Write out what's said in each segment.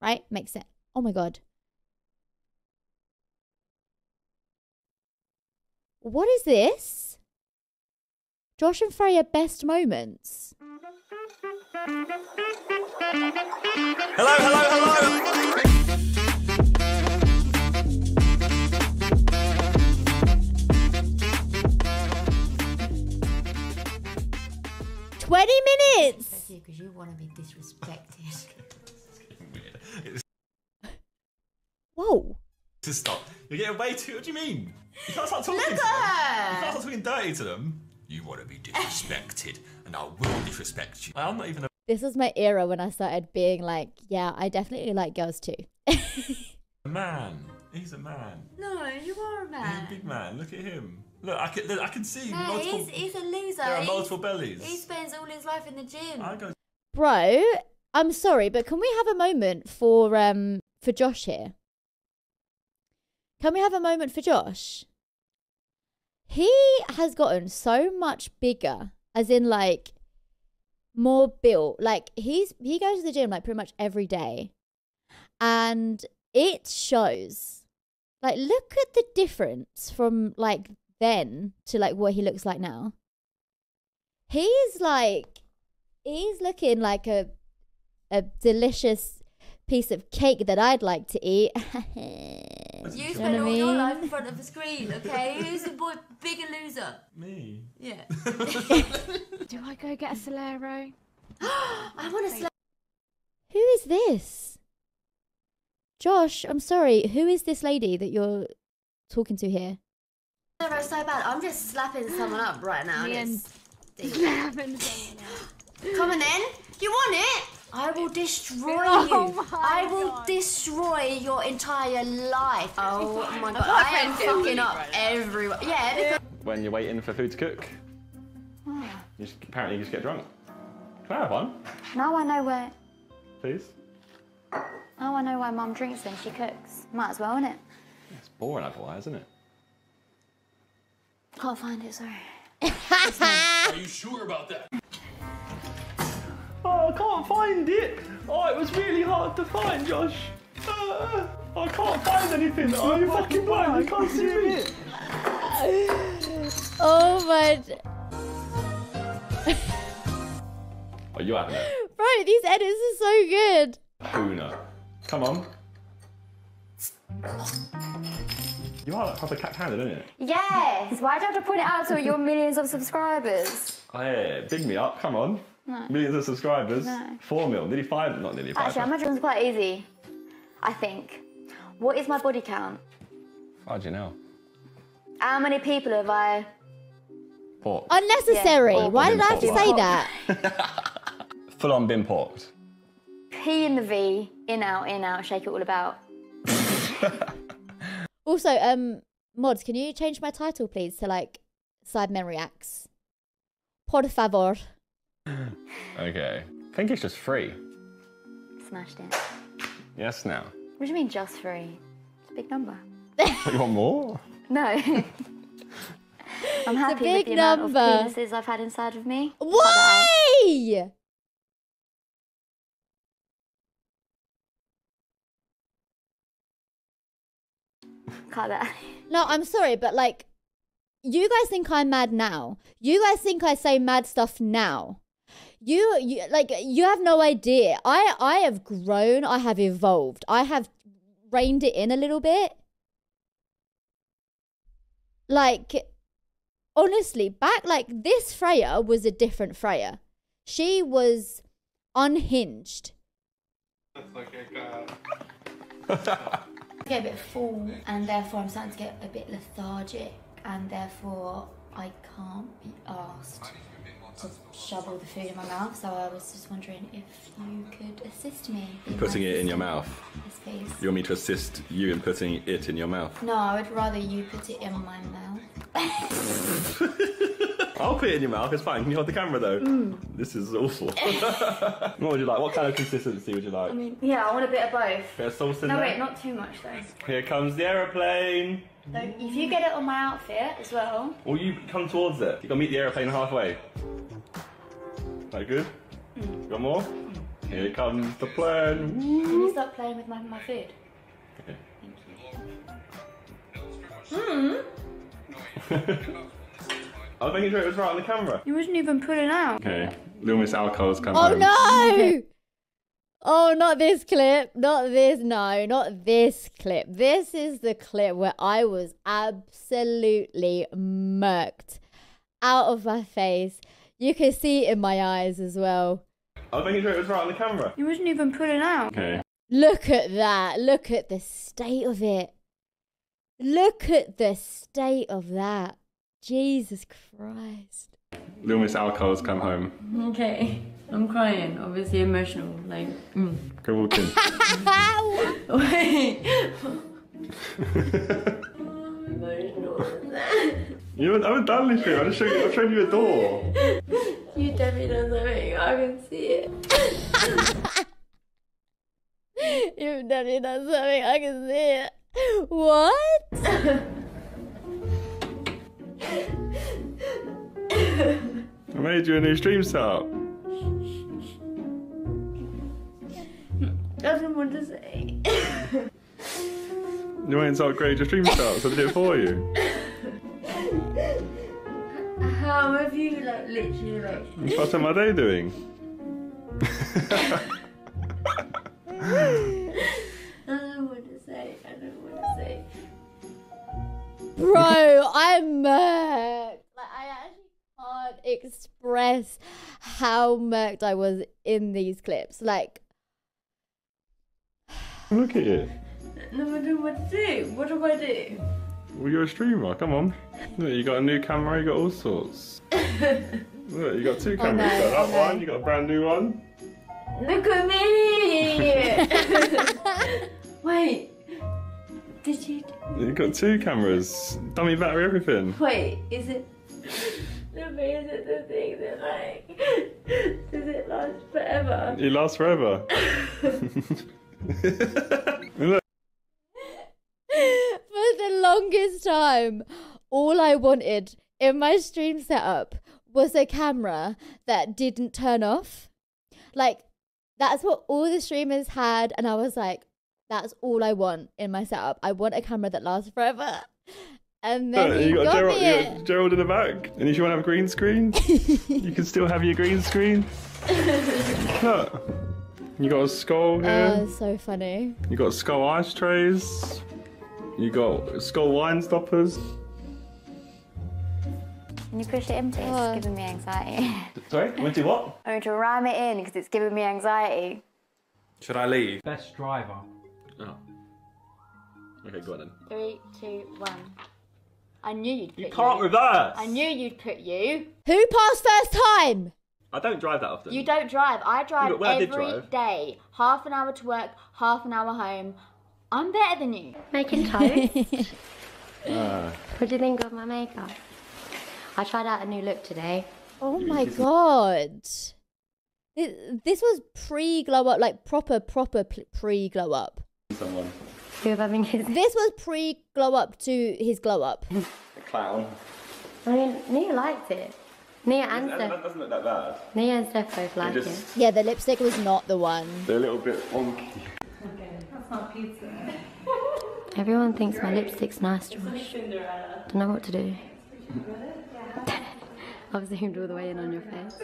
right? Makes sense. Oh my god. What is this? Josh and Freya best moments. Hello, hello, hello. 20 minutes! Whoa. To stop. You're getting way too. What do you mean? You can't start talking Look to them. at You can't start talking dirty to them. You want to be disrespected, and I will disrespect you. I'm not even a This was my era when I started being like, yeah, I definitely like girls too. a man. He's a man. No, you are a man. He's a big man. Look at him. Look, I can. Look, I can see No, multiple. he's, he's a loser. there are He's- multiple bellies. He spends all his life in the gym. I go. Bro, I'm sorry, but can we have a moment for um for Josh here? Can we have a moment for Josh? He has gotten so much bigger, as in like more built. Like he's he goes to the gym like pretty much every day. And it shows. Like look at the difference from like then to like what he looks like now. He's like he's looking like a a delicious piece of cake that I'd like to eat. You know spend what I all your life in front of a screen, okay? Who's the boy bigger loser? Me. Yeah. Do I go get a Solero? I want to slap. Who is this? Josh, I'm sorry. Who is this lady that you're talking to here? Slap so bad. I'm just slapping someone up right now. Me and and it's- Gavin someone else. Come on then. You want it? I will destroy Oh you. my I will God. destroy your entire life. Oh, oh my god. I am fucking up everyone. Yeah, because when you're waiting for food to cook. You just, apparently, you just get drunk. Can I have one, Now I know where. please? Now I know why Mum drinks when she cooks. Might as well, innit? It's boring otherwise, isn't it? Can't find it. Sorry. Are you sure about that? Oh, I can't find it. Oh, it was really hard to find, Josh. Uh, I can't find anything. Are you fucking blind? You can't see me. Oh my. d- Are you having it? Bro, these edits are so good. Puna. Come on. You are like proper cat handed, isn't it? Yes. Why do you have to point it out to your millions of subscribers? Oh, yeah, big me up. Come on. No. Millions of subscribers. No. Four mil. Nearly five. Not nearly five. Actually, I'm imagining it's quite easy. I think. What is my body count? How do you know? How many people have I? Pork. Unnecessary. Yeah. Why did I have to say that? Full on bin porked. P in the V, in out, in out, shake it all about. Also, um, mods, can you change my title, please, to like side memory acts? Por favor. Okay. I think it's just free. Smashed it. Yes, now. What do you mean just free? It's a big number. you want more? No. I'm happy big with the amount of penises I've had inside of me. Why? Cut that. No, I'm sorry, but like, you guys think I'm mad now. You guys think I say mad stuff now. You, you like, you have no idea. I, I have grown. I have evolved. I have reined it in a little bit. Like, honestly, back like this Freya was a different Freya. She was unhinged. get a bit full and therefore I'm starting to get a bit lethargic and therefore I can't be asked to shove all the food in my mouth. So I was just wondering if you could assist me. my Putting it in your mouth. Yes, please. You want me to assist you in putting it in your mouth? No, I would rather you put it in my mouth. I'll put it in your mouth, it's fine. Can you hold the camera though? Mm. This is awful. what would you like? What kind of consistency would you like? I mean, Yeah, I want a bit of both. Bit of sauce in No, there? wait, not too much though. Here comes the aeroplane. So if you get it on my outfit as well. Will you come towards it? You gotta meet the aeroplane halfway. That good? You got more? Mm. Here comes the plan. Can you stop playing with my, my food? Okay. Thank you. Hmm? I was making sure it was right on the camera. You wasn't even pulling out. Okay, Little Miss Alcohol's coming. Oh home. no! Oh, not this clip. Not this. No, not this clip. This is the clip where I was absolutely murked out of my face. You can see it in my eyes as well. I was making sure it was right on the camera. You wasn't even pulling out. Okay. Look at that. Look at the state of it. Look at the state of that. Jesus Christ. Little Miss Alcohol's come home. Okay, I'm crying. Obviously emotional. Like, mm. Go walk in. wait. you haven't, I haven't done anything. I just showed you, I showed you a door. you definitely done something. I can see it. You've definitely done something. I can see it. What? I made you a new stream setup. Doesn't want to say. You went to upgrade your stream setup, so I did it for you. How have you like literally like? What's my day doing? I don't want to say. I don't want to say. Bro, I'm murked. Like, I actually can't express how murked I was in these clips. Like, Look at you. No, I don't know what to do. What do I do? Well, you're a streamer. Come on. Look, you got a new camera. You got all sorts. Look, you got two cameras. you got that one. You got a brand new one. Look at me! Wait. Did you? You got two cameras. Dummy battery, everything. Wait. Is it? No, but is it the thing that like? Does it last forever? It lasts forever. Look, for the time, all I wanted in my stream setup was a camera that didn't turn off. Like, that's what all the streamers had. And I was like, that's all I want in my setup. I want a camera that lasts forever. And then he you got, got, Gerald, you got Gerald in the back. And if you want to have a green screen, you can still have your green screen. Look. You got a skull oh, here. Oh, so funny. You got skull ice trays. You got skull wine stoppers. Can you push it in, please? Oh. It's giving me anxiety. Sorry, want to do what? I'm going to ram it in because it's giving me anxiety. Should I leave? Best driver. Oh. Okay, go on then. Three, two, one. I knew you'd put You can't reverse. I knew you'd put you. Who passed first time? I don't drive that often. You don't drive. I drive but when I every did day. Half an hour to work, half an hour home. I'm better than you. Making toast? Ah. what do you think of my makeup? I tried out a new look today. Oh my god. This, this was pre glow up, like proper, proper pre glow up. Someone. Who having his... This was pre glow up to his glow up. A clown. I mean, Nia liked it. Nia and That Steph. doesn't look that bad. Nia and Steph both liked just- it. Yeah, the lipstick was not the one. They're a little bit wonky. Everyone thinks my lipstick's nice, Josh. Don't know what to do. I've zoomed all the way in on your face.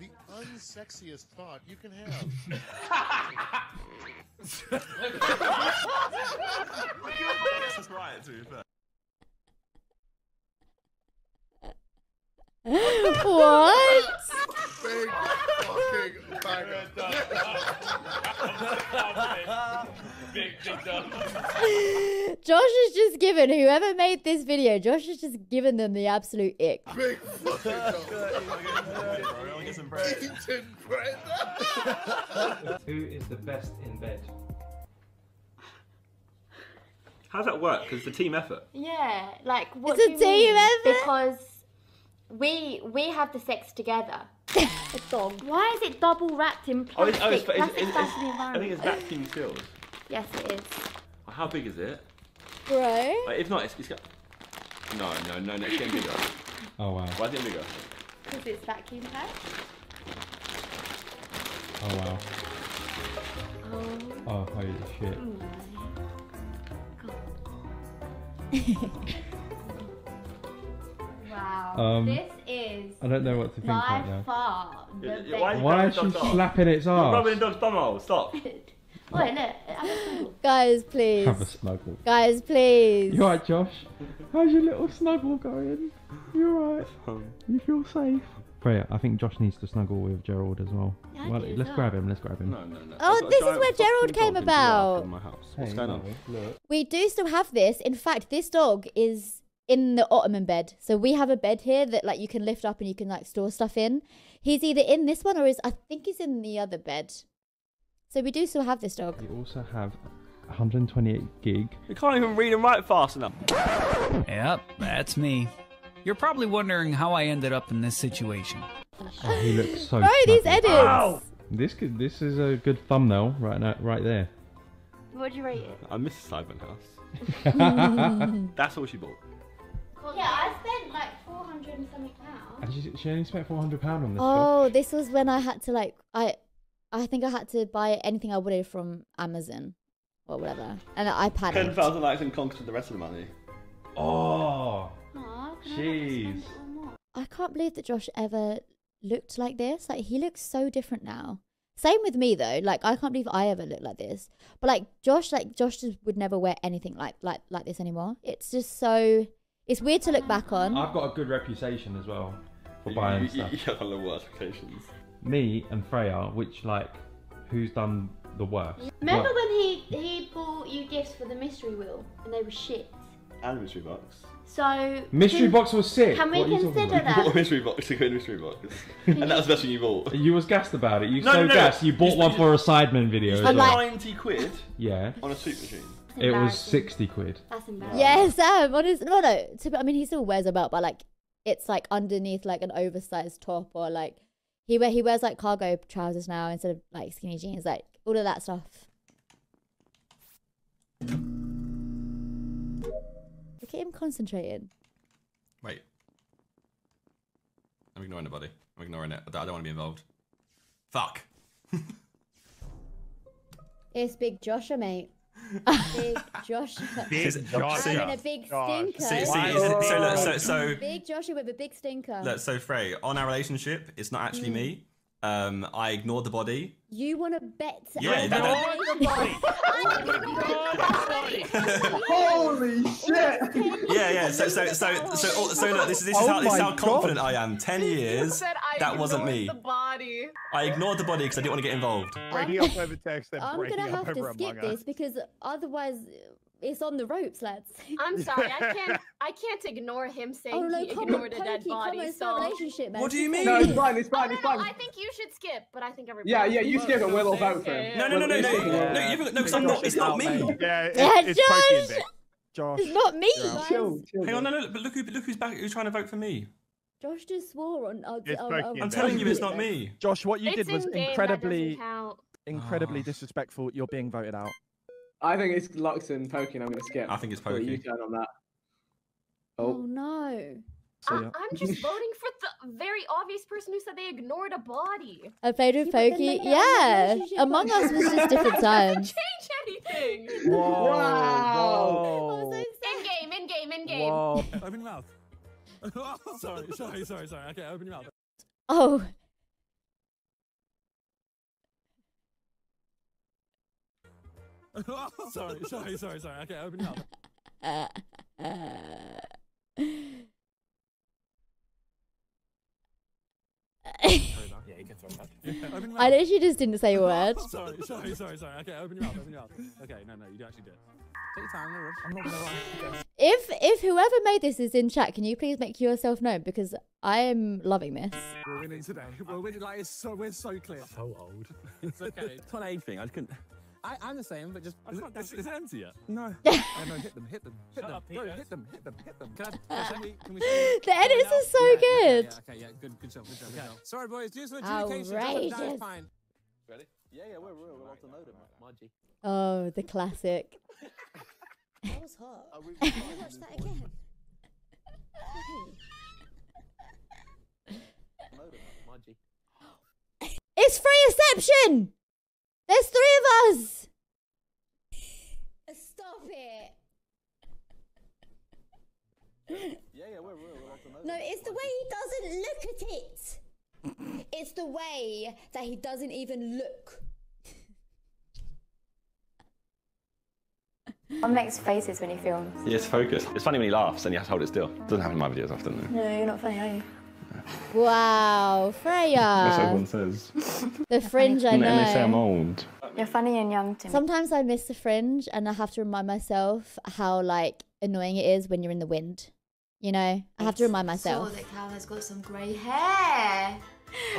The unsexiest thought you can have. That's right, to be fair. What? Big fucking banger. Big, big done. Josh has just given whoever made this video, Josh has just given them the absolute ick. Big fucking Eating bread. Who is the best in bed? How does that work? Because it's a team effort. Yeah, like what It's do a team mean? effort? Because we we have the sex together. a dog. Why is it double wrapped in Oh, it's, plastic? oh, it's, it's, Plastic it's, it's, for I think it's vacuum sealed. Yes, it is. How big is it? Bro. Like, if not, it's, it's got. No, no, no, no, it's getting bigger. Oh wow. Why is it bigger? Because it's vacuum packed. Oh wow. Um, oh, holy shit. Wow. Um, this is I don't know what to think by right now. far the Yeah, why you Why is she slapping its You're arse? rubbing dog's bum hole. Stop. Wait, look. I'm a snuggle. Guys, please. Have a snuggle. Guys, please. You alright, Josh? How's your little snuggle going? You alright? You feel safe? Freya, I think Josh needs to snuggle with Gerald as well. Yeah, well, let's well. grab him. Let's grab him. No, no, no. Oh, I've this is where Gerald came dog in giraffe about. In my house. What's Hey, going on? no, Look. We do still have this. In fact, this dog is in the ottoman bed. So we have a bed here that like you can lift up and you can like store stuff in. He's either in this one or is I think he's in the other bed. So we do still have this dog. We also have 128 gig. You can't even read and write fast enough. Yep, that's me. You're probably wondering how I ended up in this situation. Oh, he looks so. Bro, these snuggy. edits. This could. This is a good thumbnail right now, right there. What'd you rate it? I miss Cyber House. That's all she bought. Yeah, I spent like 400 and something pounds. And she, she only spent 400 pound on this. Oh, this was when I had to like I I think I had to buy anything I wanted from Amazon or whatever. And I Ten panicked. thousand likes and conquered the rest of the money. Oh, Aw, can jeez. I can't believe that Josh ever looked like this. Like he looks so different now. Same with me though. Like I can't believe I ever looked like this. But like Josh, like Josh just would never wear anything like like like this anymore. It's just so. It's weird to look uh, back on. I've got a good reputation as well for buying you, stuff. You, you have a lot of applications. Me and Freya, which like, who's done the worst? Remember Well, when he he bought you gifts for the mystery wheel and they were shit? And mystery box. So mystery can- box was sick. Can we What are you talking consider about? You bought a mystery box to go in a mystery box. and that was the best thing you bought. You was gassed about it. You No, so no, no. gassed. You You bought one spent- for a Sidemen video. You spent well. 90 quid Yeah, on a soup machine. It was 60 quid. That's embarrassing. Yeah, Sam. Honest, no, no. To, be- I mean, he still wears a belt, but like, it's like underneath like an oversized top, or like he wear he wears like cargo trousers now instead of like skinny jeans, like all of that stuff. Look at him concentrating. Wait. I'm ignoring the body. I'm ignoring it. I don't, I don't want to be involved. Fuck. It's Big Joshua, mate. Big Joshua. Big Having Joshua. a big Gosh. stinker. See, see, is so, look, so, so, Big Joshua with a big stinker. look, so Frey, on our relationship, it's not actually me. Um, I ignored the body. You want to bet? Yeah, that- Holy shit! Yeah, yeah. So, so, so, so, so, so look, this is this is Oh how this is my how God. confident I am. Ten years. That wasn't me. The body. I ignored the body because I didn't want to get involved. Breaking up over text and I'm breaking gonna up have over to skip this because otherwise it's on the ropes, lads. I'm sorry, I can't. I can't ignore him oh, saying Oh no, he come ignored a dead body. on, it's so relationship, man. What do you mean? No, it's fine, it's fine, Oh, it's no, no, fine. I think you should skip, but I think everybody. Yeah, yeah, you skip and we'll all vote for him. No, no, no, no, no, no, no, you haven't- no, 'cause I'm not. It's not me. Yeah, it's, it's Josh! Josh. It's not me. Yeah. Chill, chill. Hang on, no, no, but look who, look who's back. Who's trying to vote for me? Josh just swore on. I'll, It's I'll, Pokey I'll, and I'm telling you, it's not me. Josh, what you It's did was in-game, incredibly, incredibly Oh. disrespectful. You're being voted out. I think it's Lux and Pokey, and I'm going to skip. I think it's So you Pokey. turn on that. Oh Oh, no! So I, yeah. I'm just voting for the very obvious person who said they ignored a body. I played with Yeah, but then Pokey. they don't a Yeah, relationship Among Us was just different times. Change anything. Whoa, Wow. whoa, In game, in game, in game. whoa. Open your mouth. sorry, sorry, sorry, sorry. Okay, open your mouth. Oh, sorry, sorry, sorry, sorry. Okay, open your mouth. uh, uh. Yeah, you can throw that. Yeah, open your I mouth. literally just didn't say a word. sorry, sorry, sorry, sorry. Okay, open your mouth, open your mouth. Okay, no, no, you do actually do it. Take your time, no. I'm not gonna lie. If if whoever made this is in chat, can you please make yourself known because I am loving this. We're winning today. We're winning, like, it's so, we're so clear. So old. it's okay. It's not anything. I just couldn't. I, I'm the same, but just. Is, is, is it empty yet? No. no, no, hit them, hit them, hit Shut them. up, Bro, Peters. hit them, hit them, hit them. Can I, can we, can we The edits are so Yeah, yeah, good. Yeah, okay, yeah, good, good job, good job, good job. Sorry, boys, do some adjudication. Drop it down, Outrageous. fine. Ready? Yeah, yeah, we're real. We're allowed to know them. Margie. Oh, the classic. That was hot. Can you watch that again? Know them, It's free reception. There's three of us. Stop it. Yeah, yeah, we're, we're, we're No, it's the way he doesn't look at it. It's the way that he doesn't even look. Mum makes faces when he films. He is focused. It's funny when he laughs and you have to hold it still. Doesn't happen in my videos often though. No, you're not funny, are you? Wow, Freya. That's what everyone says. The fringe, I know. and they say I'm old. You're funny and young to me. Sometimes I miss the fringe and I have to remind myself how like annoying it is when you're in the wind. You know, I have to remind myself. Saw that Cal has got some grey hair.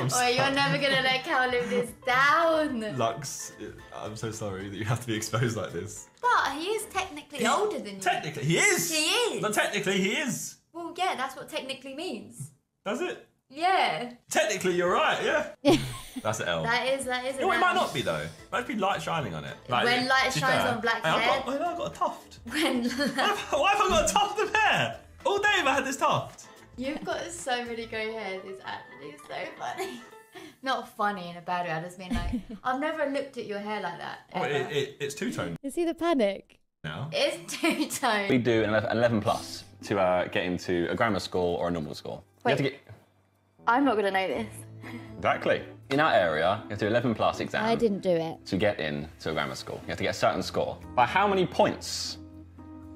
I'm oh, you're never gonna let Cal live this down. Lux, I'm so sorry that you have to be exposed like this. But he is technically older than you. Technically, he is. He is. But technically, he is. Well, yeah, that's what technically means. Does it? Yeah. Technically, you're right. Yeah. That's an L. That is that is. You know, an it might not be though. It Might be light shining on it. When light to be shines fair, on black hey, I've hair. got, I've got a tuft. When Why have I got a tuft of hair? All day have I had this tuft. you've got so many grey hairs, it's actually so funny. Not funny in a bad way. I just mean like I've never looked at your hair like that. Oh, it, it, it's two tone You see the panic? No. It's two tone. We do an 11, an 11 plus to uh, get into a grammar school or a normal school. You have to get I'm not gonna know this. exactly in our area. You have to do 11 plus exam I didn't do it. to get in to a grammar school. You have to get a certain score. By how many points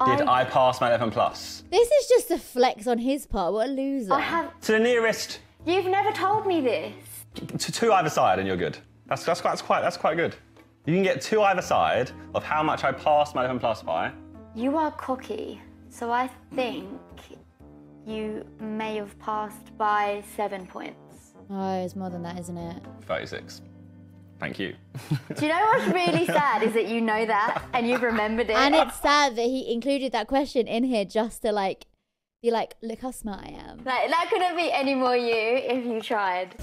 did I- I pass my 11 plus? This is just a flex on his part. What a loser. I have. To the nearest You've never told me this. to two either side, and you're good. That's that's quite that's quite that's quite good. You can get two either side of how much I passed my 11 plus by. You are cocky, so I think you may have passed by seven points. Oh, it's more than that, isn't it? 36. Thank you. Do you know what's really sad is that you know that and you've remembered it. And it's sad that he included that question in here just to like be like, look how smart I am. like that couldn't be any more you if you tried.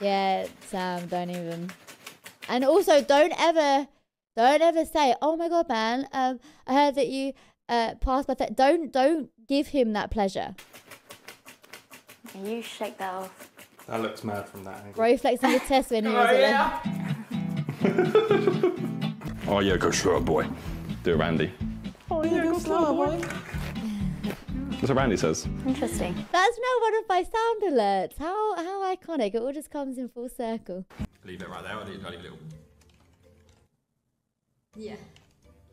Yeah, Sam, don't even. And also, don't ever, don't ever say, "Oh my god, man, um, I heard that you uh passed by." Th-. Don't, don't give him that pleasure. You shake that off. That looks mad from that angle. Bro flexing the test when he was Oh, at Oh yeah, go slow, boy. Do it, Randy. Oh, yeah, go slow, boy. That's what Randy says. Interesting. That's not one of my sound alerts. How how iconic! It all just comes in full circle. Leave it right there. I'll leave, I'll leave a little. Yeah.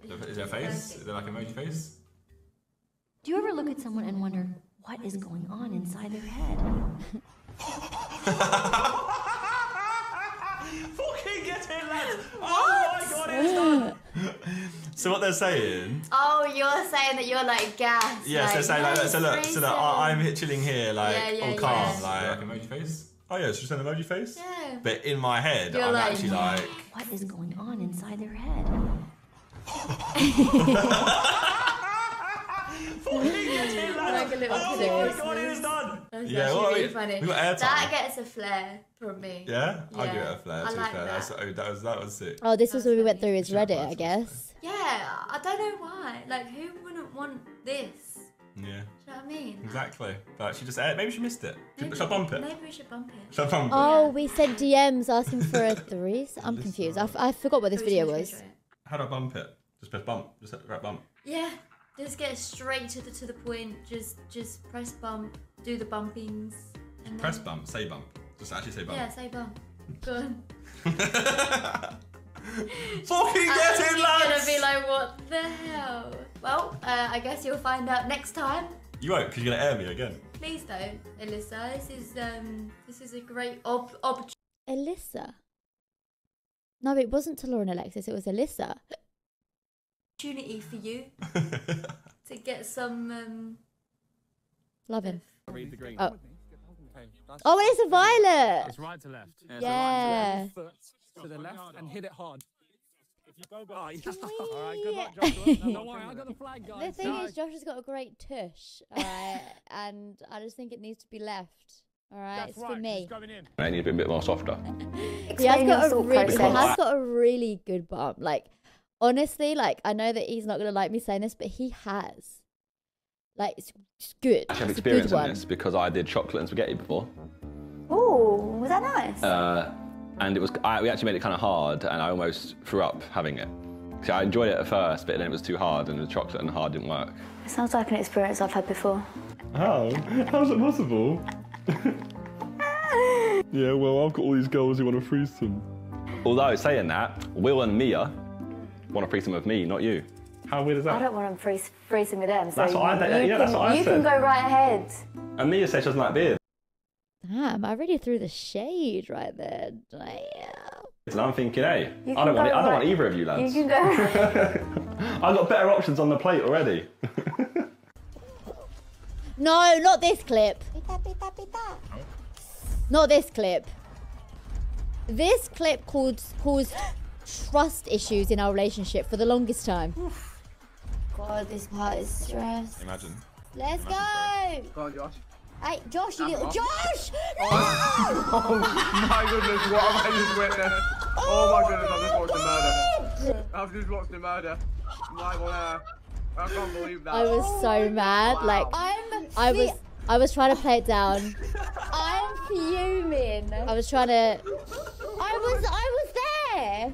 Is there a face? Is there like an emoji face? Do you ever look at someone and wonder what is going on inside their head? Fucking get in, lads! Oh my god, it's done! so what they're saying? Oh, you're saying that you're like gas. Yes, they're saying like, that. so look, so look, I, I'm chilling here like Yeah, yeah, all calm, yeah. like, like emoji face. Oh yeah, it's just an emoji face. Yeah. But in my head, You're I'm like, actually like. What is going on inside their head? Like Oh my god, it is done! That's Yeah, well, really funny. we got airtime. That gets a flair from me. Yeah, I'll give it a flare. I To be like fair, that. That's, oh, that was that was sick. Oh, this was when we went through his Reddit, I guess. Yeah, I don't know why. Like, who wouldn't want this? Yeah, Do you know what I mean? exactly. But she just aired. Maybe she missed it. Should, should I bump it? Maybe we should bump it. Should I bump it? Oh, we sent DMs asking for a threes. I'm confused. I, f- I forgot what this video was. How do I bump it? Just press bump. Just hit right bump. Yeah, just get straight to the to the point. Just just press bump, do the bumpings, and Press then, bump. Say bump. Just actually say bump. Yeah, say bump. Go on. Fucking get And in, you're gonna be like, what the hell? Well, uh, I guess you'll find out next time. You won't, because you're gonna air me again. Please don't, Alyssa. This is um, this is a great op- opportunity. Alyssa. No, it wasn't to Lauren Alexis. It was Alyssa. Opportunity for you to get some um Loving. Read the green. Oh. Okay, Oh, it's a violet. It's right to left. Yeah. Foot to the left and hit it hard. If you go back. Oh, yeah. All right, good luck, Joshua. No, don't worry, I got the flag, The guys. thing is, Josh has got a great tush, alright, and I just think it needs to be left. Alright, That's it's right, for 'cause me. it's going in. I need to be a bit more softer. He has Explain your got a really, has got a really good bump. Like, honestly, like I know that he's not gonna like me saying this, but he has. Like, it's, it's good. I have It's experience good in this because I did chocolate and spaghetti before. Oh, was that nice? Uh, and it was I, we actually made it kind of hard, and I almost threw up having it. So I enjoyed it at first, but then it was too hard, and the chocolate and the hard didn't work. It sounds like an experience I've had before. How? How's it possible? yeah, well, I've got all these girls who want to freeze them. Although, saying that, Will and Mia want a threesome with me, not you. How weird is that? I don't want to freeze, freezing with them. So That's what I you, think- you yeah, can, that's what I you said. can go right ahead. And Mia says she doesn't like beer. Damn, I really threw the shade right there. Damn. And I'm thinking, hey, You I don't want go I don't want either of you lads. You can go. I've got better options on the plate already. No, not this clip. Not this clip. This clip caused, caused trust issues in our relationship for the longest time. God, this part is stress. Imagine. Let's go! Go on, Josh. Hey, Josh, you I'm little off. Josh! No! Oh, oh my goodness, what have I just witnessed? Oh, oh my goodness, I've just watched a murder. I've just watched a murder. Live on. I can't believe that. I was so oh, mad. Like I'm I was I was trying to play it down. I'm fuming. I was trying to I was I was there.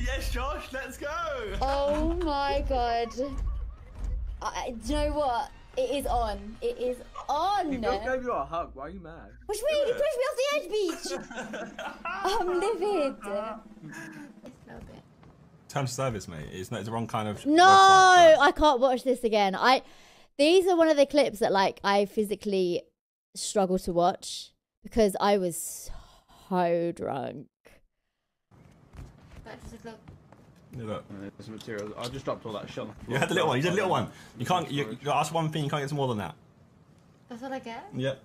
Yes, Josh, let's go. Oh my god. I, do you know what? It is on. It is on. He just gave you a hug. Why are you mad? Which way did he push me off the edge, beach? I'm livid. Terms of service, mate. It's not it's the wrong kind of. No, I can't watch this again. I these are one of the clips that like I physically struggle to watch because I was so drunk. Yeah, look. There's materials. I just dropped all that shit. on the You had the little one. You did a little one. You can't. You, you ask one thing. You can't get some more than that. That's what I get. Yep.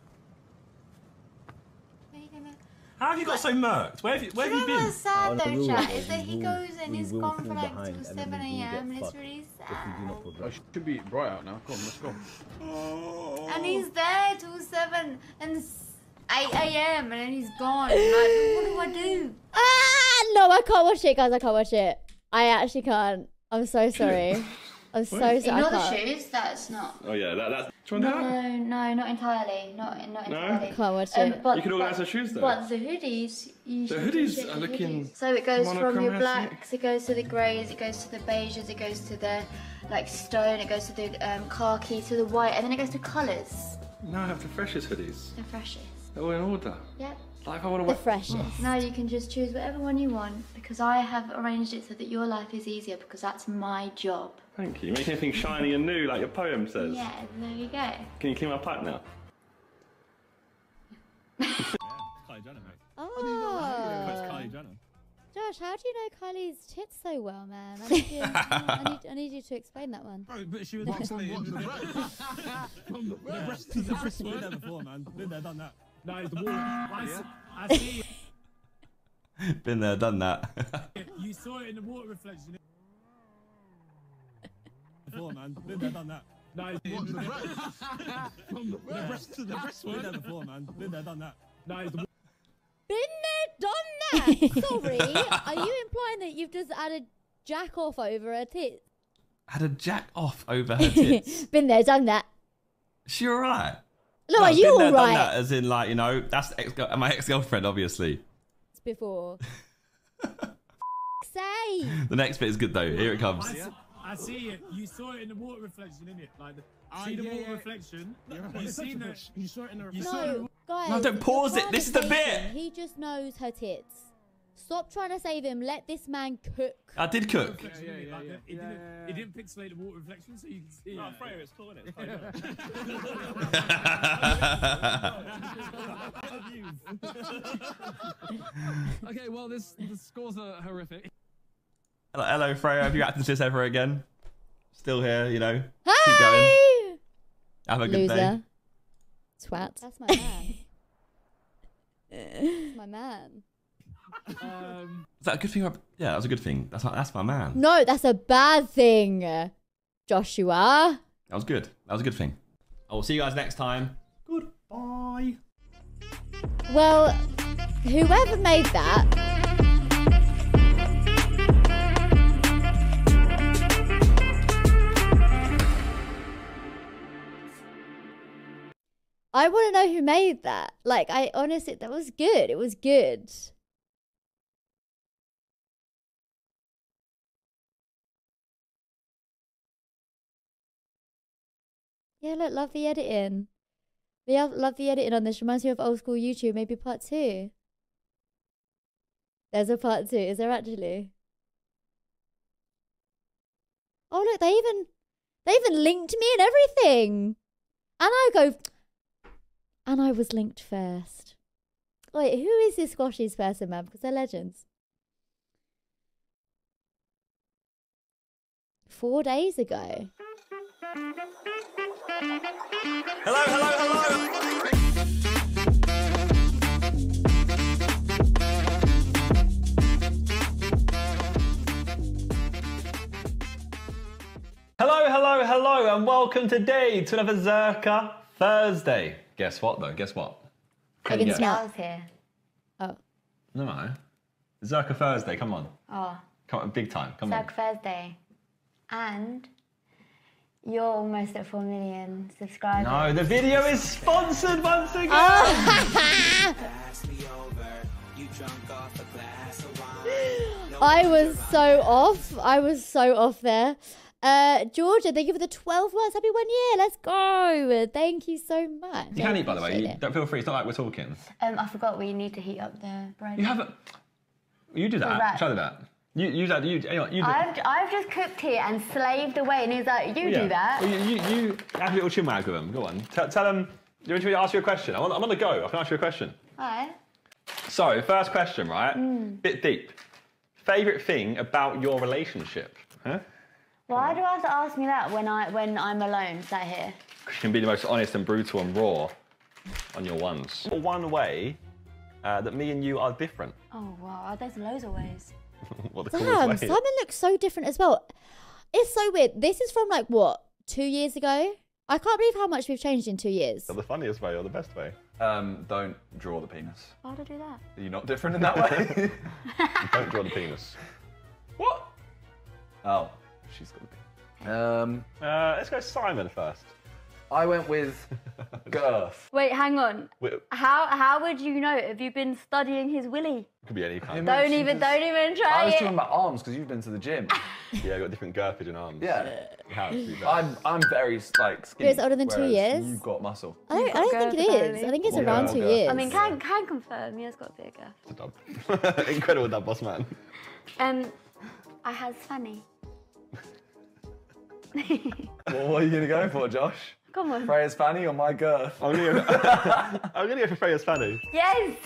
Where you gonna? How have you got so murked? Where have you, where have you You been? what's sad though, rule chat, is is that he will- goes and he's gone fall for like behind till 7 we will get a.m. and it's fucked really sad. do. I should be bright out now. Come on, let's go. And he's there till 7 and 8 a.m. and then he's gone. Like, what do I do? Ah, no, I can't watch it, guys. I can't watch it. I actually can't. I'm so sorry. I'm so sorry. I Ignore the can't. shoes, that's not. Oh yeah, that, that's. Do you No, that? no, not entirely. Not, not No? entirely. Can't watch Um, it. but, You can organise but- the shoes, though. But the hoodies, you The hoodies are the looking hoodies. So it goes from your monochromatic. blacks, it goes to the greys, it goes to the beiges, it goes to the like stone, it goes to the um, khaki, to the white, and then it goes to colours. No, I have the freshest hoodies. The freshest. They're all in order. Yep. Like I want to The wear. freshest. Now you can just choose whatever one you want because I have arranged it so that your life is easier because that's my job. Thank you. Make anything shiny and new, like your poem says. Yeah, there you go. Can you clean my pipe now? Kylie Jenner, mate. Oh. That's Kylie Jenner. Josh, how do you know Kylie's tits so well, man? I need you, I need, I need you to explain that one. Bro, but she was actually from the breast to the breast. Been there before, man. Been there, done that. No, it's the wall. I, s- I see Been there, done that. You saw it in the water reflection. Before, man. Been there, done that. No, it's from the breast to the breast. Been there before, man. Been there, done that. No, it's the Been there, done that. Sorry, are you implying that you've just added jack off over her tits? Had a jack off over her tits. Been there, done that. she alright? No, are you been there, all done that, as in, like, you know, that's ex- my ex girlfriend, obviously. It's before. Say. The next bit is good, though. Here it comes. I, s- I see it. You saw it in the water reflection, innit? Like, the, Ah, see the yeah, water yeah. reflection. You're You seen the. You saw it in the You saw No, guys. No, don't pause it. This is the bit. He just knows her tits. Stop trying to save him. Let this man cook. I did cook. Reflection, innit? Like, It, didn't, it didn't pixelate the water reflection, so you can see. No, it. Freya, it's cool, innit? okay, well, this the scores are horrific. Hello, hello, Freya. Have you acted this ever again? Still here, you know. Keep going. Hi. Have a good day. Loser. Twat. That's my man. That's my man. Um, Is that a good thing? Or... Yeah, that's a good thing. That's that's my man. No, that's a bad thing, Joshua. That was good. That was a good thing. I will see you guys next time. Goodbye. Well, whoever made that. I want to know who made that. Like, I honestly, that was good. It was good. Yeah, look, love the editing. We have love the editing on this. Reminds me of old school YouTube. Maybe part two. There's a part two. Is there actually? Oh look, they even they even linked me and everything. And I go and I was linked first. Wait, who is this squashies person, man? Because they're legends. Four days ago. Hello, hello, hello. Hello, hello, hello, and welcome today to another Zerkaa Thursday. Guess what, though? Guess what? I can Yeah. smell. Girls here. Oh. No, no. Zerkaa Thursday, come on. Oh, Come on, big time, come on. Zach Thursday. And you're almost at 4 million subscribers. No, the video is sponsored once again. I was so off. I was so off there. Uh, Georgia, thank you for the 12 months. Happy one year. Let's go. Thank you so much. You can eat, by the way. You, don't feel free. It's not like we're talking. Um, I forgot we need to heat up the bread. You haven't. You do The that. wrap. Try that. You, you that. You, hang on, you do. I've, I've just cooked here and slaved away, and he's like, you Yeah. do that. Well, you, you, you have a little chinwag with them. Go on. Tell, tell them. Do you want me to ask you a question? I'm on, I'm on the go. I can ask you a question. Alright. So, first question, right? Mm. Bit deep. Favorite thing about your relationship? Huh? Why do I have to ask me that when, I, when I'm alone, sat here? Because you can be the most honest and brutal and raw on your ones. One way uh, that me and you are different. Oh, wow. There's loads of ways. what the Damn, coolest? Simon looks so different as well. It's so weird. This is from like what, two years ago? I can't believe how much we've changed in two years. The funniest way or the best way? Um, don't draw the penis. Why would I do that? Are you not different in that way? Don't draw the penis. What? Oh, she's got the penis. Um, uh, let's go Simon first. I went with girth. Wait, hang on. Wait, How how would you know? Have you been studying his willy? could be any kind. Don't even don't even try I was it. talking about arms because you've been to the gym. Yeah, I got different girthage in arms. Yeah. You have to be better. I'm I'm very like skinny. It's older than two years? You've got muscle. I don't, I don't think it is. I think it's Yeah, around two yeah. years. I mean, can can confirm. He has got a bigger. It's a dub. Incredible dub, boss man. Um, I has funny. Well, what are you gonna go for, Josh? Come on. Freya's fanny or my girth? I'm gonna go, I'm gonna go for Freya's fanny. Yes.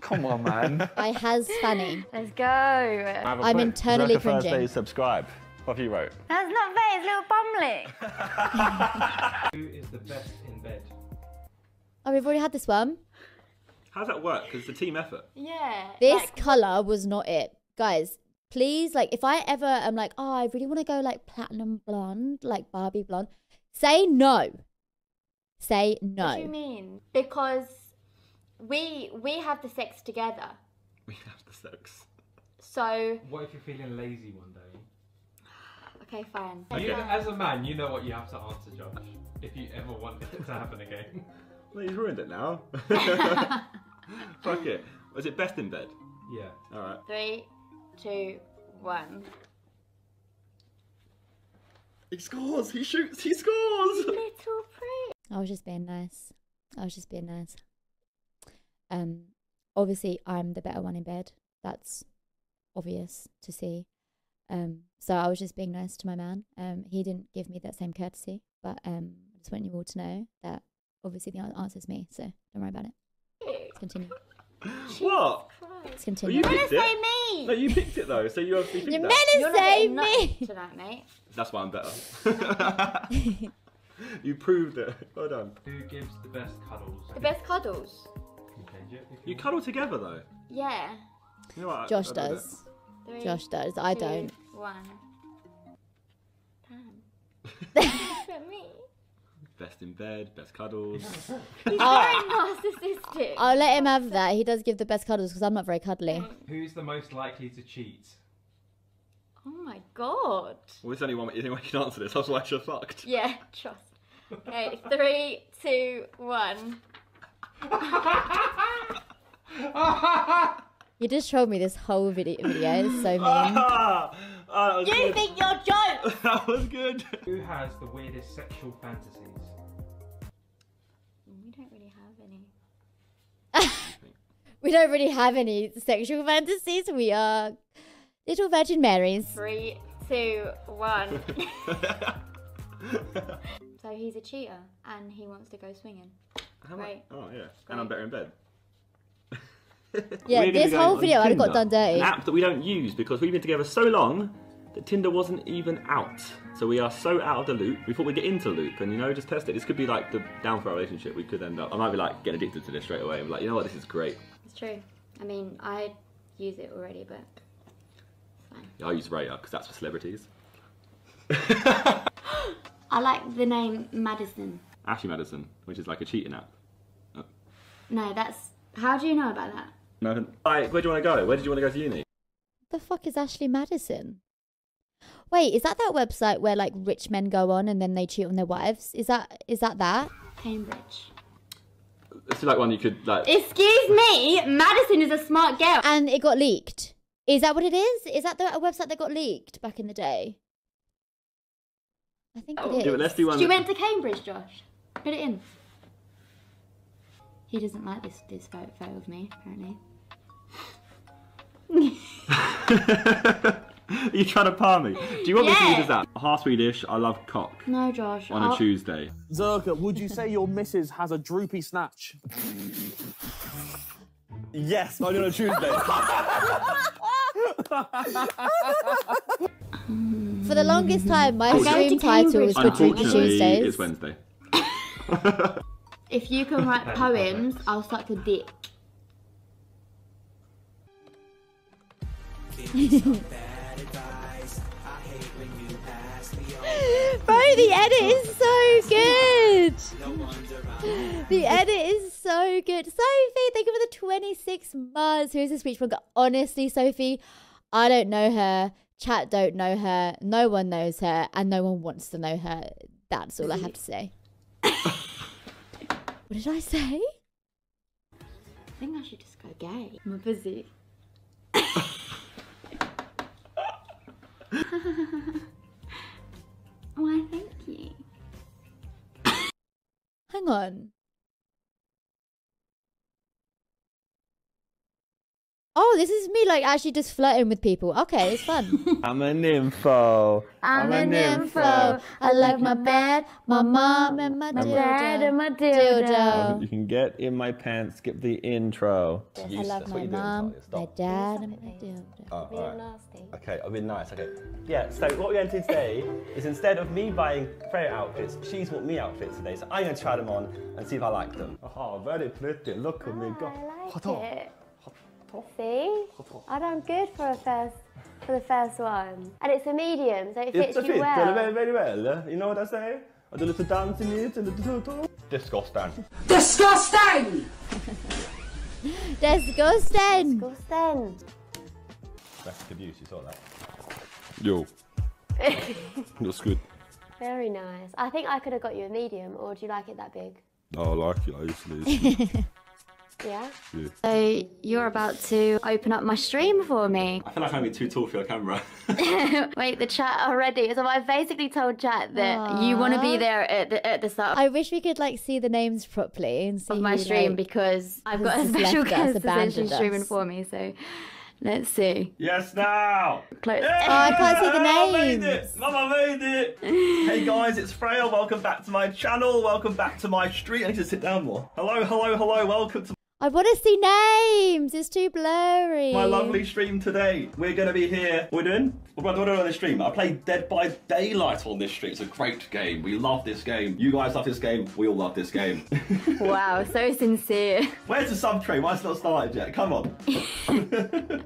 Come on, man. I has funny. Let's go. Have a I'm quick internally Zerkaa Thursday cringing. subscribe. What have you wrote? That's not fair. It's little bumlet. Who is the best in bed? Oh, we've already had this one. How does that work? Because it's a team effort. yeah. This color was not it, guys. Please, like, if I ever am like, oh, I really want to go like platinum blonde, like Barbie blonde, say no. Say no. What do you mean? Because we we have the sex together. We have the sex. So What if you're feeling lazy one day? okay, fine. You, as a man, you know what you have to answer, Josh. If you ever want it to happen again. Well, he's ruined it now. Fuck it. Was it best in bed? Yeah. All right. Three, two, one. He scores. He shoots. He scores. Little pretty. I was just being nice. I was just being nice. Um, obviously, I'm the better one in bed. That's obvious to see. Um, so I was just being nice to my man. Um, he didn't give me that same courtesy, but um, I just want you all to know that obviously the an- answer is me. So don't worry about it. Let's continue. What? Let's Well, continue. you You're picked gonna it. say me. No, you picked it though, so you obviously You're picked meant that. to You're not say me. tonight, mate. That's why I'm better. you proved it. Well done. Who gives the best cuddles? The best cuddles. You can change it if You cuddle together though. Yeah. You know what? Josh I did it. does. Three, Josh does. I two, don't. One. Damn. Me. Best in bed, best cuddles. He's very narcissistic. I'll let him have that. He does give the best cuddles because I'm not very cuddly. Who's the most likely to cheat? Oh my god. well, there's only one way you can answer this. Otherwise, you're fucked. Yeah, trust. Okay, three, two, one. You just trolled me this whole video. video. It's so mean. Ah, ah, that was You good. think you're joke? that was good. Who has the weirdest sexual fantasies? We don't really have any sexual fantasies. We are little Virgin Marys. Three, two, one. so he's a cheater and he wants to go swinging. How Great. Oh yeah, and I'm better in bed. Yeah, this whole on video I'd have got done dirty. An app that we don't use because we've been together so long that Tinder wasn't even out. So we are so out of the loop. We thought we'd get into the loop and you know just test it. This could be like the down for our relationship. We could end up. I might be like getting addicted to this straight away and be like, you know what, this is great. It's true. I mean, I use it already, but Yeah, I use Raya because that's for celebrities. I like the name Madison. Ashley Madison, which is like a cheating app. No, that's. How do you know about that? No. Right, where do you want to go? Where did you want to go to uni? the fuck is Ashley Madison? Wait, is that that website where like rich men go on and then they cheat on their wives? Is that is that that? Cambridge. It's like one you could like. Excuse me, Madison is a smart girl. And it got leaked. Is that what it is? Is that the a website that got leaked back in the day? I think it oh. is. Yeah, but let's do one. She went to Cambridge, Josh. Put it in. He doesn't like this this photo, photo of me, apparently. Are you trying to palm me? Do you want me to Yeah. use that? Half Swedish, I love cock. No, Josh. On I'll- a Tuesday. Zerkaa, would you say your missus has a droopy snatch? Yes, only on a Tuesday. For the longest time, my stream title was for Droopy Tuesdays. it's Wednesday. If you can write poems, I'll suck your dick. Bro, the edit is so good. The edit is so good. Sophie, thank you for the 26 months. Who's the speech blogger? Honestly, Sophie, I don't know her. Chat don't know her. No one knows her, and no one wants to know her. That's all I have to say. what did I say? I think I should just go gay. I'm busy. Why, thank you. Hang on. Oh, this is me like actually just flirting with people. Okay, it's fun. I'm a nympho. I'm a nympho. I like my bed, my mom, and my dildo. bed and my dildo. You can get in my pants, skip the intro. I love my mom, my dad, and my dildo. Oh, alright. Okay, I've been nice. Okay. Yeah, so what we're going to do today is instead of me buying Freya outfits, she's bought me outfits today. So I'm going to try them on and see if I like them. Oh, very pretty. Look at me ah, go. Hot on. it. See? I done good for a first for the first one. And it's a medium, so it fits It's you fit well. very, very well. You know what I say? I do a little dance in it, a little tutu. Disgusting. Disgusting! Disgusting! Disgusting. That's abuse, you saw that. Yo, that's good. Very nice. I think I could have got you a medium, or do you like it that big? No, I like it. I usually. Yeah? yeah. So you're about to open up my stream for me. I feel like I'm too tall for your camera. Wait, the chat already. So I've basically told chat that you want to be there at the, at the start I wish we could like see the names properly and see of my who, stream like, because I've got a just special left us, guest essentially abandoned streaming for me. So let's see. yes, now. Close. Oh, I can't see the I made names. it! Mum, I made it! hey guys, it's Freya. Welcome back to my channel. Welcome back to my street. I need to sit down more. Hello, hello, hello. Welcome to I want to see names. It's too blurry. my lovely stream today. We're going to be here. What are we doing? What are we doing on this stream? I played Dead by Daylight on this stream. It's a great game. We love this game. You guys love this game. We all love this game. Wow, so sincere. Where's the sub train? Why it's not started yet? Come on.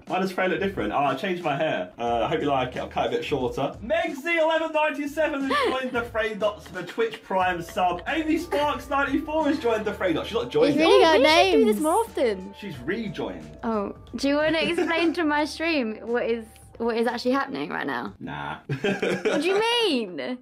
Why does Freya look different? Oh, I changed my hair. Uh, I hope you like it. I'll cut it a bit shorter. Megsy1197 has joined the Frey Dots for Twitch Prime sub. Amy Sparks94 has joined the Frey Dots. She's not joined He's yet. really got we should do names. This more often. She's rejoined. Oh, do you want to explain to my stream what is what is actually happening right now? Nah. What do you mean?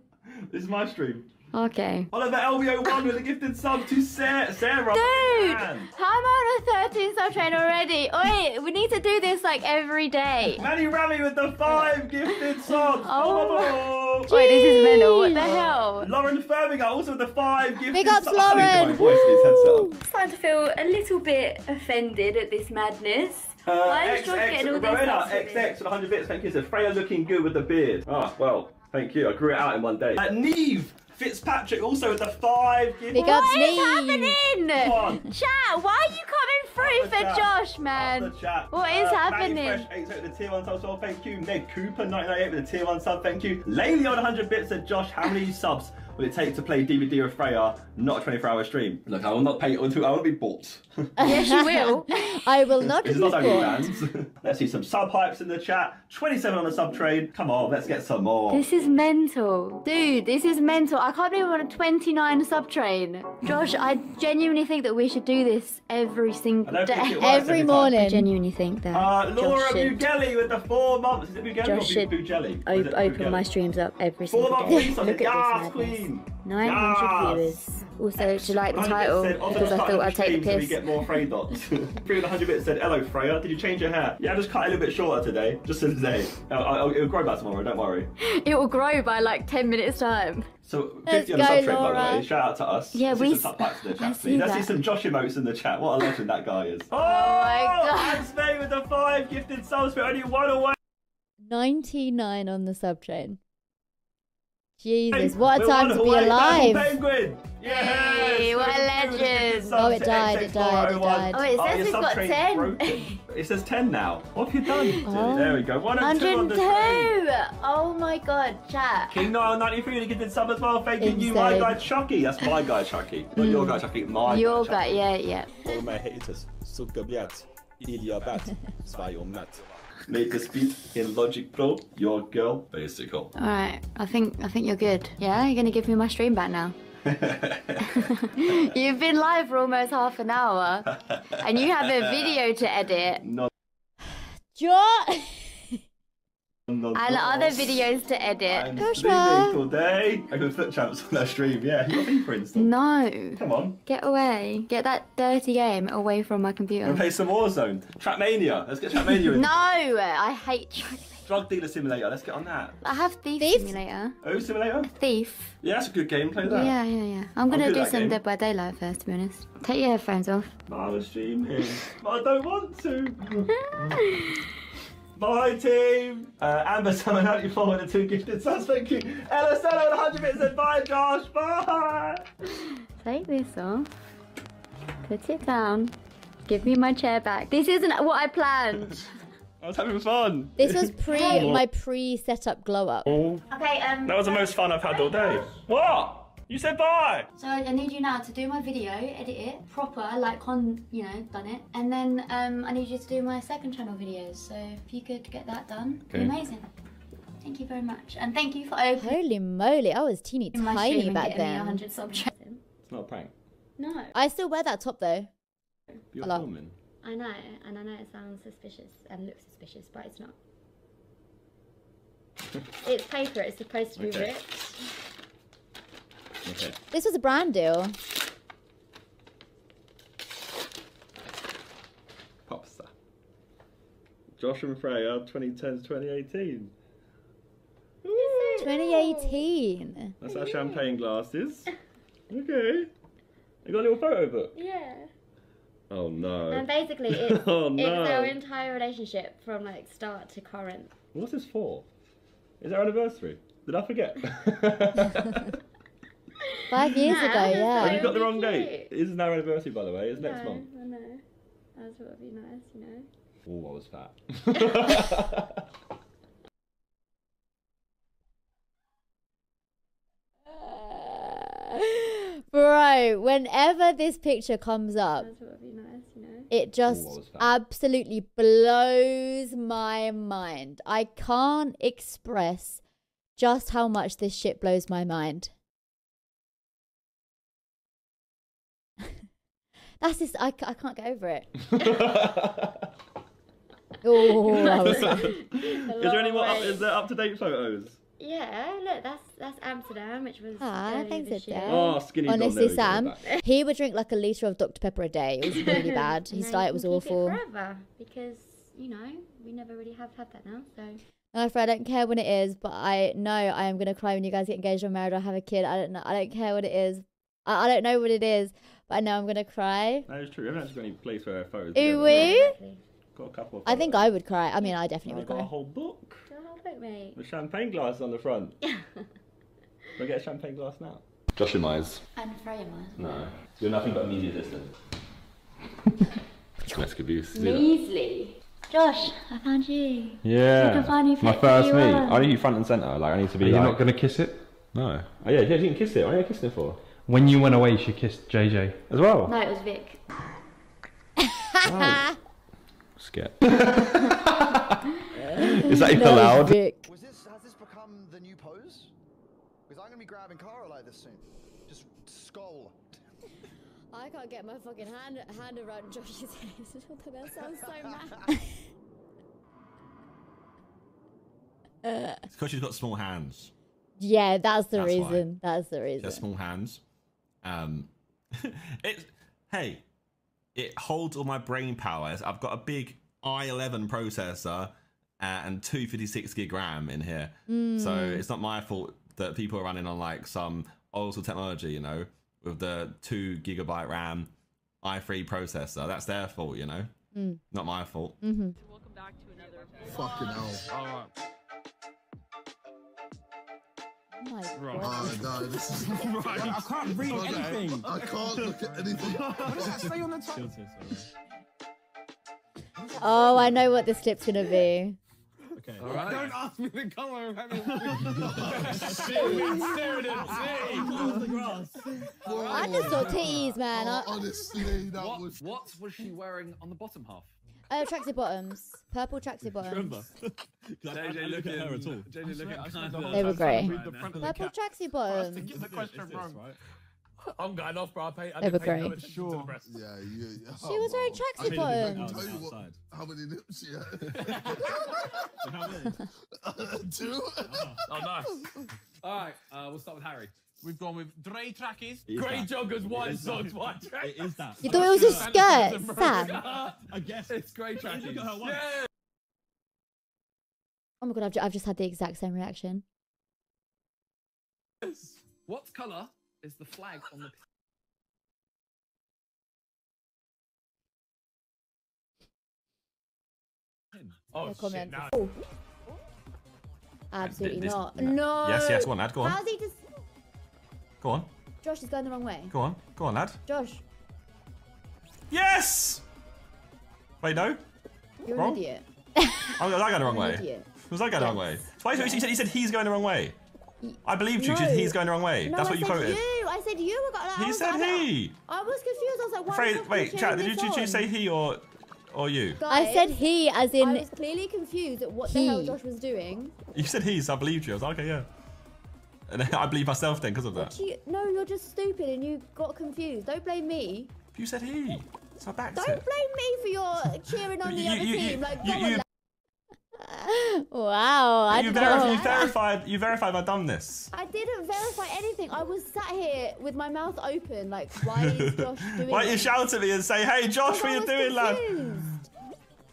This is my stream. Okay. Oliver LBO1 with a gifted sub to Sarah. Sarah. Dude, man. how am I on a 13 sub train already? Wait, we need to do this like every day. Manny Rami with the five gifted subs. Oh. Wait, this is mental. What the hell? Lauren Firminger also with the five gifted Big ups, subs. I need to get Lauren. my voice in his headset on. I'm starting to feel a little bit offended at this madness. Uh, Why is Josh getting all XX, these Rowena, subs with XX with 100 bits. Thank you. Says Freya looking good with the beard. Ah, well, thank you. I grew it out in one day. Uh, Neve Fitzpatrick also with the five gifted Big ups, What is Neve. happening? on. Chat, why are you coming through for chat. Josh, man? Chat. What is Uh, happening? Maggie Fresh 8 with the tier 1 sub, so thank you. Ned Cooper 998 with the tier 1 sub, thank you. Laylee on 100 bits said, Josh, how many subs will it take to play DBD of Freya, not a 24 hour stream? Look, I will not pay until I will be bought. yes, you will. I will not This be is not only bought. fans. let's see some sub hypes in the chat. 27 on the sub train. Come on, let's get some more. This is mental. Dude, this is mental. I can't believe we're on a 29 sub train. Josh, I genuinely think that we should do this every single day. don't think it works Every every time. morning. I genuinely think that. Uh, Laura Josh should, Bugeli with the four months. Is it Bugeli Josh or should Bu- Bugeli? op- Or is it open Bugeli? my streams up every single months, day. please. Look at this madness. queen. 900 Yes. viewers. Also, do you like the title? said, Because I thought I'd take stream the so we piss. get more Frey dots. 300 bits said, hello Freya, did you change your hair? Yeah, I just cut it a little bit shorter today, just for today. Uh, I'll- it'll grow back tomorrow, don't worry. It will grow by like 10 minutes time. So, Let's 50 on the go, sub train, by the way. Shout out to us. Yeah, Let's see we some s- sub packs in I see please. Let's see some Josh emotes in the chat. What a legend that guy is. Oh, my God. And Spade with the five gifted subs, but only one away. 99 on the sub train. Jesus, what a time to be alive. Purple Penguin. Yes. Hey, what a Thank you for the gifted legend. Oh, it died, it died, it oh died. Oh, it oh, says your we've got 10. It says 10 now. What have you done? Oh. There we go. 102 on the train. 102! Oh my god, chat. King Niall 93 with a gifted sub as well. Thanking you, my guy Chucky. That's my guy Chucky. Not your hmm. guy Chucky, my Your guy guy, yeah, yeah. All my haters, sucker blät, Ilja bat, zwei om natt. Make a speed in Logic Pro. Your girl, basical. Alright, I think I think you're good. Yeah, you're gonna give me my stream back now. You've been live for almost half an hour and you have a video to edit No. Josh! No, and other videos to edit. I'm streaming today. I can foot champs on that stream. Yeah, you got me for instance. No. Come on. Get away. Get that dirty game away from my computer. Wanna play some Warzone? Trackmania. Let's get Trackmania in. No, I hate track. Drug Dealer Simulator. Let's get on that. I have Thief, Simulator. Oh, Simulator? Thief. Yeah, that's a good game. Play that. Yeah, yeah, yeah. I'm gonna good do at some game. Dead by Daylight first, to be honest. Take your headphones off. I was streaming. but I don't want to. Bye, team. Uh, Amber Summer 94 with the two gifted subs. Thank you. Ella Stella with 100 bits said bye, Josh. Bye. Take this off. Put it down. Give me my chair back. This isn't what I planned. I was having fun. This was pre my pre setup glow up. Oh. Okay, um. That was the most fun I've had all day. What? You said bye. So I need you now to do my video, edit it proper, like Con, you know, done it, and then um, I need you to do my second channel videos. So if you could get that done, it'd be Okay. amazing. Thank you very much, and thank you for opening Holy moly, I was teeny tiny back then. 100 subscribers. It's not a prank. No, I still wear that top though. You're Hello. filming. I know, and I know it sounds suspicious and looks suspicious, but it's not. it's paper. It's supposed to be Okay. ripped. Okay. This was a brand deal. Popstar. Josh and Freya, 2010 to 2018. 2018. That's our champagne glasses. Okay. You got a little photo book? Yeah. Oh no. And basically, it's, oh it's our entire relationship from like start to current. What's this for? Is our anniversary? Did I forget? Five years Nah, ago, yeah. Have oh, you got the wrong date? It isn't our anniversary, by the way. It's next no, month. I know. I thought it'd be nice, you know. Oh, I was fat. Bro, whenever this picture comes up, I thought it'd be nice, you know. it just absolutely blows my mind. I can't express just how much this shit blows my mind. That's just, I, I can't get over it. oh, I was is there any more? Up, is there up to date photos? Yeah, look, that's that's Amsterdam, which was. Ah, thanks, this year. Oh, skinny Honestly, there Sam, he would drink like a litre of Dr. Pepper a day. It was really bad. His No, diet was awful. Forever because you know we never really have had that now. So No, Fred, I don't care when it is, but I know I am gonna cry when you guys get engaged or married or have a kid. I don't know. I don't care what it is. I, I don't know what it is, but now I'm gonna cry. That is true. I haven't actually got any place where photos. Ooh together. wee. Got a couple of I think I would cry. I mean, I definitely I've would got a cry. whole book look, mate. with champagne glasses on the front. Do I get a champagne glass now? Josh and eyes. And Freya mine. No. You're nothing but a media assistant. That's good abuse. Measly. Josh, I found you. Yeah. I can finally My first you meet. I need you front and centre. Like I need to be. Are you like... not going to kiss it? No. Oh yeah, yeah, you didn't kiss it. What are you kissing it for? When you went away, she kissed JJ. As well. No, it was Vic. Scared. Is that even allowed? Was this, has this become the new pose? Because I'm going to be grabbing Cara like this soon. Just skull. I can't get my fucking hand hand around Josh's face. that sounds so mad. Uh, it's because she's got small hands. yeah, that's the That's why. reason. That's the She reason. has small hands. Um, it, hey, it holds all my brain powers. I've got a big i11 processor uh, and 256 gig RAM in here. So Mm. it's not my fault that people are running on like some old school technology, you know, with the two gigabyte RAM i3 processor. That's their fault, you know, Mm. not my fault. Mm-hmm. Fucking hell. Alright. Oh my Right. God. Oh, no, this is Right. I can't read Okay. anything. I can't look at anything. What does that say on the top? Oh, I know what this clip's gonna be. Okay. Alright. Don't ask me the colour of having. Staring, staring at the grass. I just saw titties, man. Oh, I- Honestly, that what, was. what was she wearing on the bottom half? Uh, tracksuit bottoms, purple tracksuit bottoms. JJ look at her at all. JJ looking kind of. They were great. Read the front of the Purple cap. tracksuit bottoms. Get the question wrong. I'm going off, bro. I pay. I They didn't were pay no great. attention to the rest. Yeah, you. She was wearing I tracksuit can bottoms. tell you what, how many lips she had. Two. Oh, nice. All right, uh, we'll start with Harry. We've gone with Dre trackies, grey that. joggers, white socks, that. white trackers. It is that. You thought it was a skirt, Sam? I guess it's grey trackies. Look at her once. Yeah. Oh my god, I've, ju- I've just had the exact same reaction. What colour is the flag on the? Oh, No shit, comment. now- Oh. Absolutely this- not. no. No. Yes, yes, go on, lad, go on. How's he just? Go on, Josh is going the wrong way. go on, go on, lad. Josh, Yes. Wait, no. you're Wrong? an idiot. Oh, was I going the wrong way? idiot. Was I going the wrong way? Why? He said he said he's going the wrong way. I believed you. No. said he's going the wrong way. No, That's I what you said quoted. You. I said you were going. I He was- said I he. I was confused. I was like, why? Afraid, the are wait, chat. Did you, did you say he or or you? I said he, as in. I was clearly confused at what the hell Josh was doing. You said he, so I believed you. I was like, okay, yeah. And I believe myself then because of that. You, no, you're just stupid and you got confused. Don't blame me. You said he. So I backed Don't it. blame me for your cheering on the You- other you- team. Like, you- Wow, I you, not. you verified. You verified my dumbness. I didn't verify anything. I was sat here with my mouth open, like, why is Josh doing Why don't you shout at me and say, "Hey, Josh, what are you doing, lad?"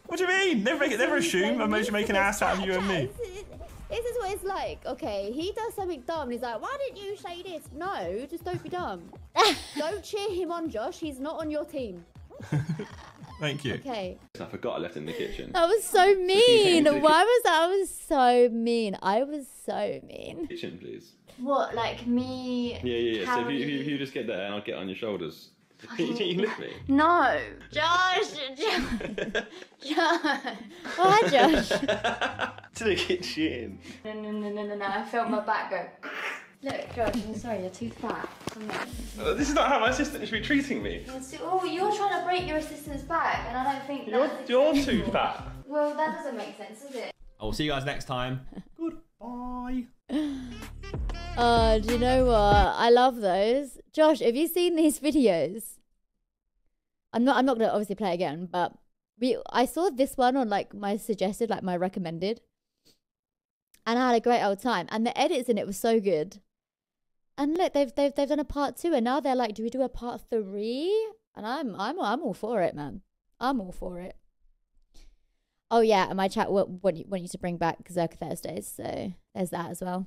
What do you mean? Never make it. Never assume I'm just making an ass out of you and me. This is what it's like. Okay, he does something dumb. And he's like, why didn't you say this? No, just don't be dumb. don't cheer him on, Josh. He's not on your team. Thank you. Okay. I forgot I left in the kitchen. That was so mean. Why was that? I was so mean. I was so mean. Kitchen, please. What, like me? Yeah, yeah, yeah. So if you, if you, Harry- if you just get there and I'll get on your shoulders. Can you, can you me? No, Josh. Josh. Josh. Oh, hi, Josh. to the kitchen. No, no, no, no, no, no. I felt my back go. Look, Josh. I'm sorry. You're too fat. Uh, this is not how my assistant should be treating me. Oh, you're trying to break your assistant's back, and I don't think You're, that's you're too fat. Well, that doesn't make sense, does it? I will see you guys next time. Goodbye. Uh, do you know what? I love those. Josh, have you seen these videos? I'm not. I'm not gonna obviously play again, but we. I saw this one on like my suggested, like my recommended, and I had a great old time. And the edits in it were so good. And look, they've they've they've done a part two, and now they're like, do we do a part three? And I'm I'm I'm all for it, man. I'm all for it. Oh yeah, my chat w- want you to bring back Zerk Thursdays, so there's that as well.